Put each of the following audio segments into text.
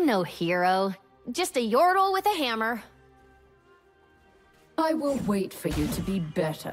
I'm no hero, just a yordle with a hammer. I will wait for you to be better.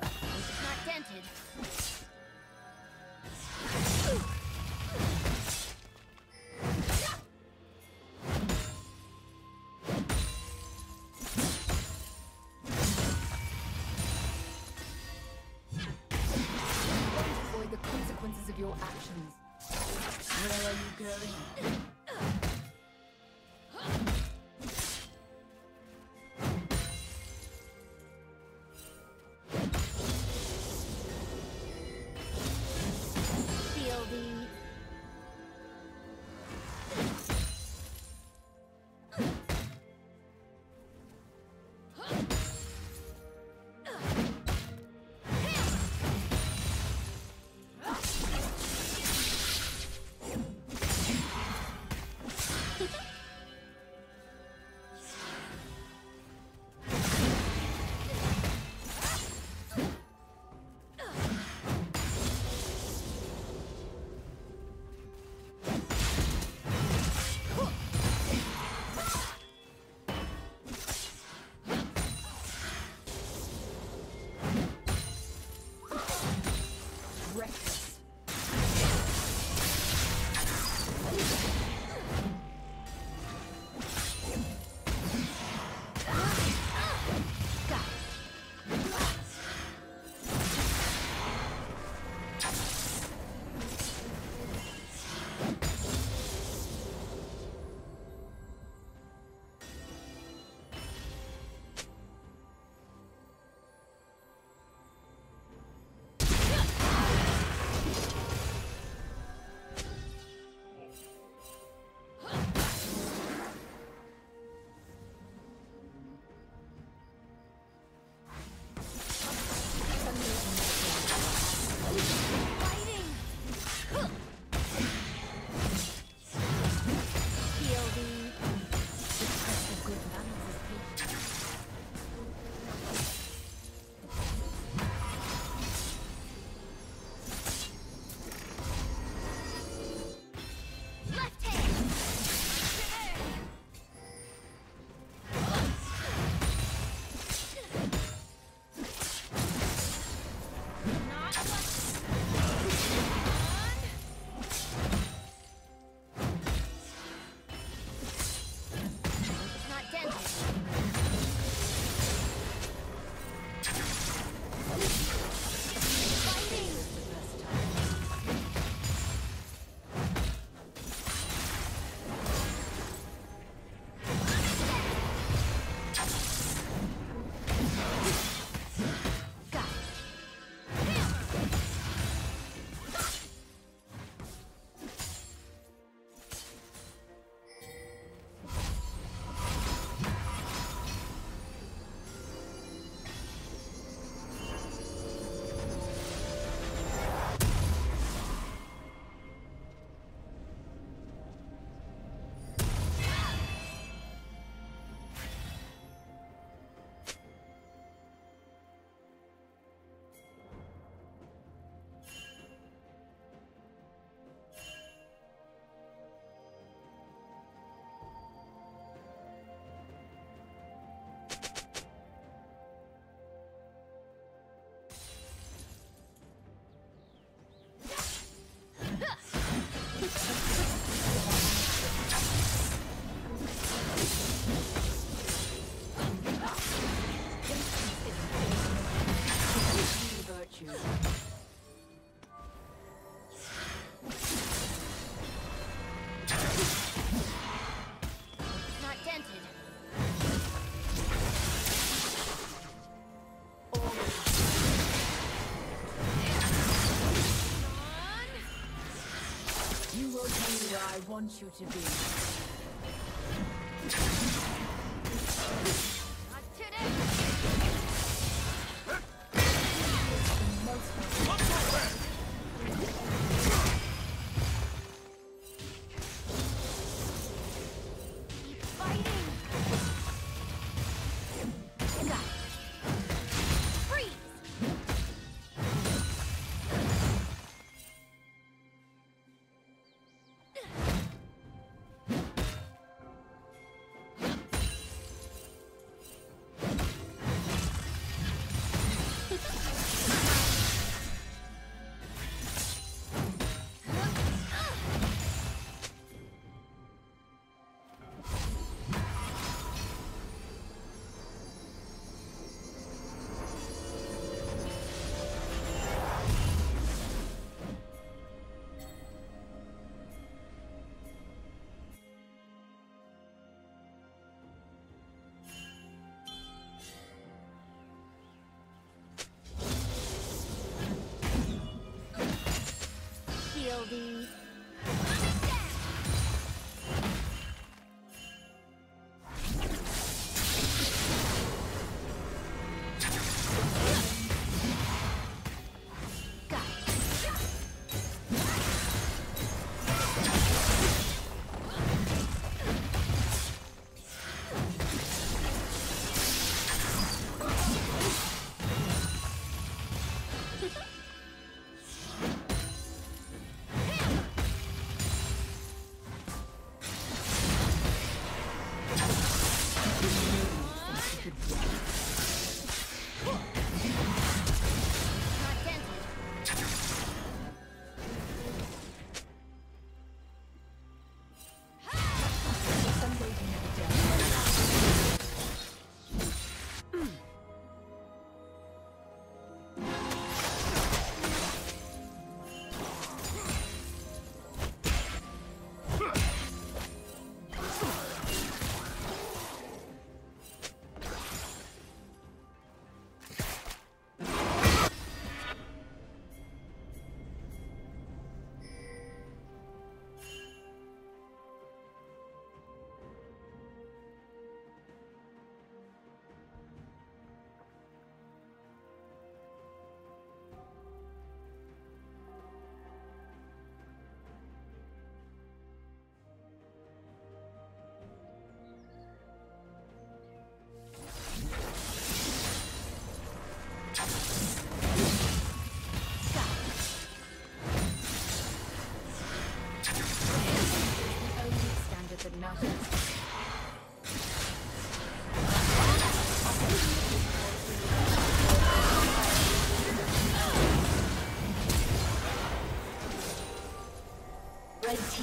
よろしくお願いします。want you to be. Buildy.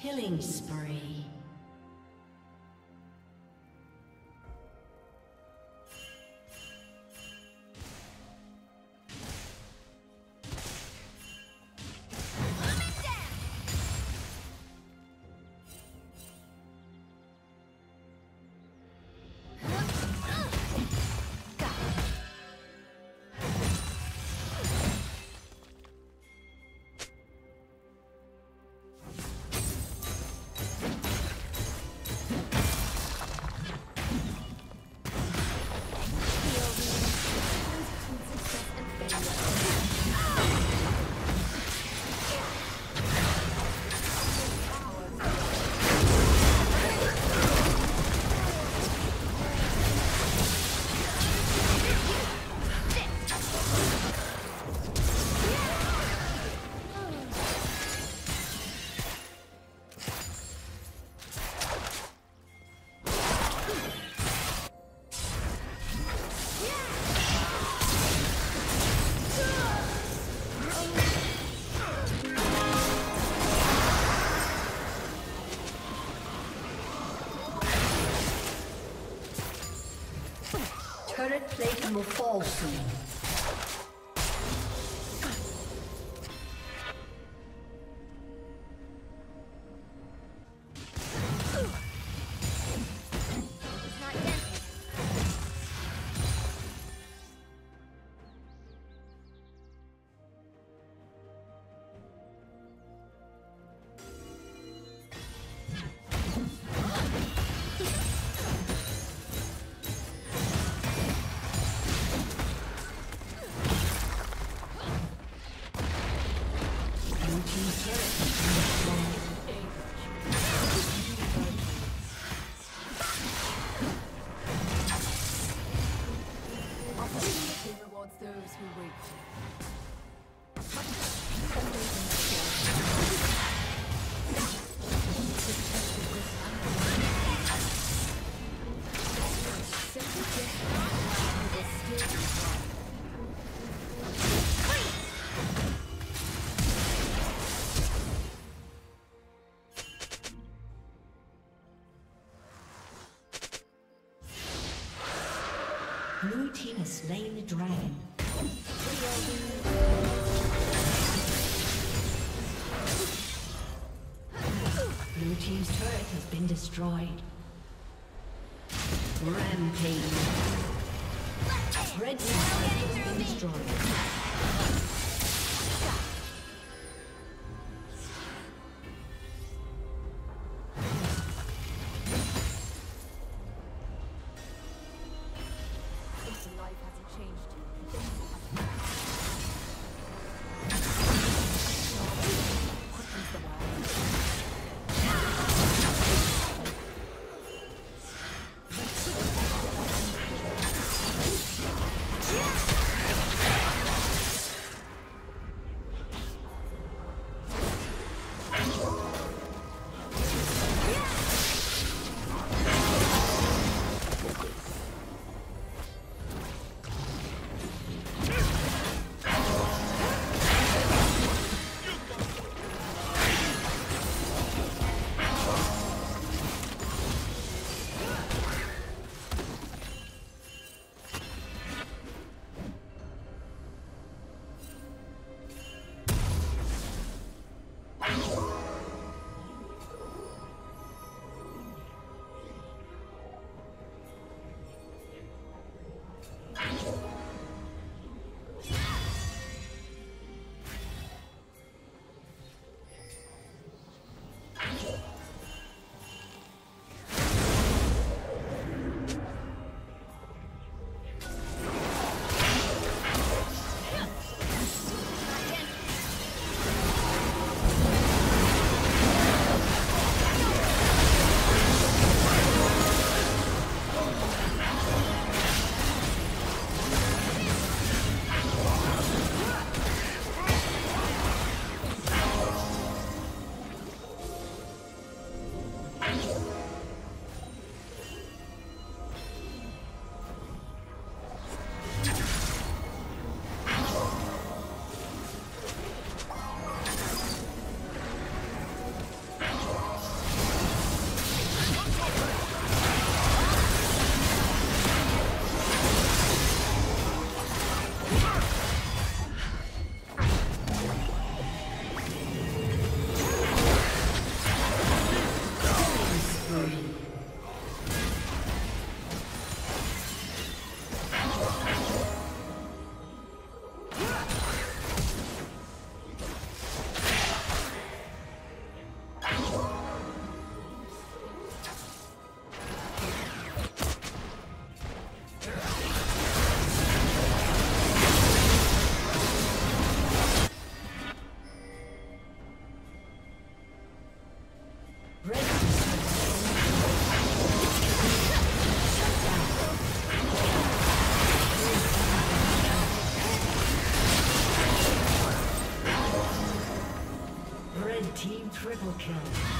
Killing spree. Will fall soon. Slain the dragon. Blue team's turret has been destroyed. Rampage. Red team's turret has been destroyed. Kill.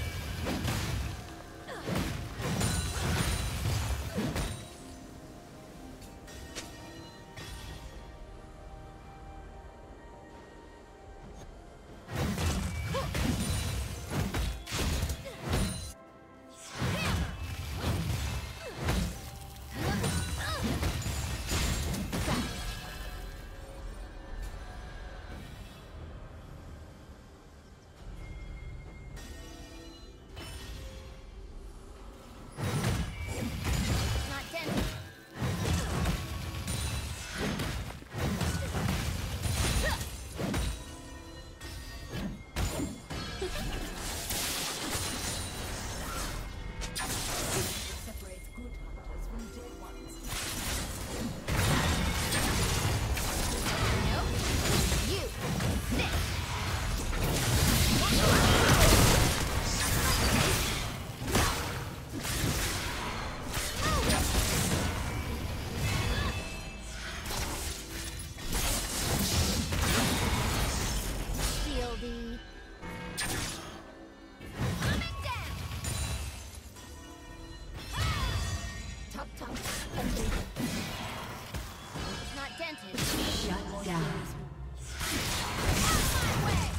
Not dented. Shut down. Out my way!